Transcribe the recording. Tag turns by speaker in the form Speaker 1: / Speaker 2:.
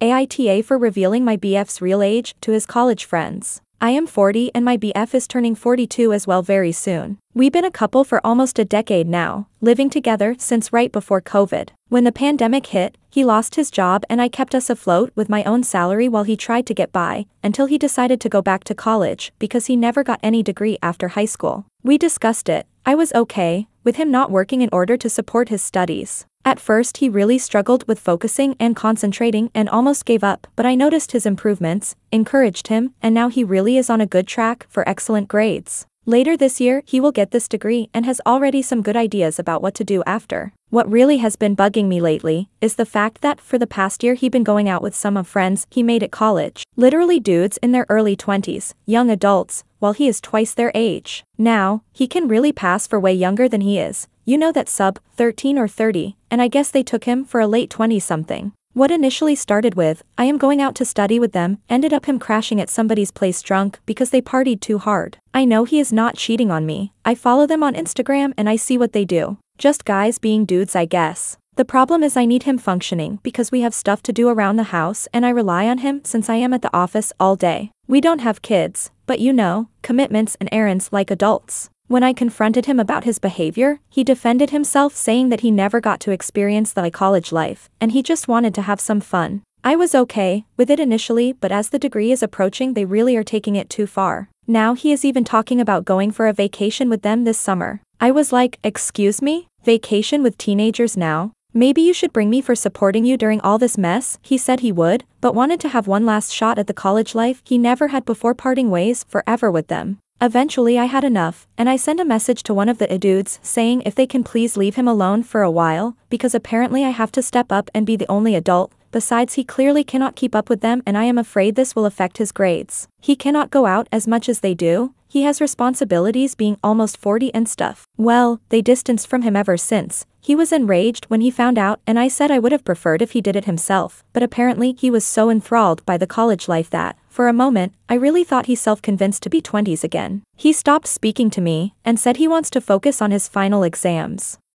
Speaker 1: AITA for revealing my BF's real age to his college friends. I am 40 and my BF is turning 42 as well very soon. We've been a couple for almost a decade now, living together since right before COVID. When the pandemic hit, he lost his job and I kept us afloat with my own salary while he tried to get by, until he decided to go back to college because he never got any degree after high school. We discussed it, I was okay, with him not working in order to support his studies. At first he really struggled with focusing and concentrating and almost gave up but I noticed his improvements, encouraged him, and now he really is on a good track for excellent grades. Later this year he will get this degree and has already some good ideas about what to do after. What really has been bugging me lately is the fact that for the past year he been going out with some of friends he made at college. Literally dudes in their early 20s, young adults, while he is twice their age. Now, he can really pass for way younger than he is, you know that sub, 13 or 30, and I guess they took him for a late 20 something. What initially started with, I am going out to study with them, ended up him crashing at somebody's place drunk because they partied too hard. I know he is not cheating on me, I follow them on Instagram and I see what they do. Just guys being dudes I guess. The problem is I need him functioning because we have stuff to do around the house and I rely on him since I am at the office all day. We don't have kids, but you know, commitments and errands like adults. When I confronted him about his behavior, he defended himself saying that he never got to experience the college life, and he just wanted to have some fun. I was okay with it initially but as the degree is approaching they really are taking it too far. Now he is even talking about going for a vacation with them this summer. I was like, excuse me? Vacation with teenagers now? Maybe you should bring me for supporting you during all this mess, he said he would, but wanted to have one last shot at the college life he never had before parting ways forever with them. Eventually I had enough, and I send a message to one of the dudes saying if they can please leave him alone for a while, because apparently I have to step up and be the only adult, besides he clearly cannot keep up with them and I am afraid this will affect his grades. He cannot go out as much as they do, he has responsibilities being almost 40 and stuff. Well, they distanced from him ever since. He was enraged when he found out and I said I would have preferred if he did it himself, but apparently he was so enthralled by the college life that, for a moment, I really thought he self-convinced to be 20s again. He stopped speaking to me and said he wants to focus on his final exams.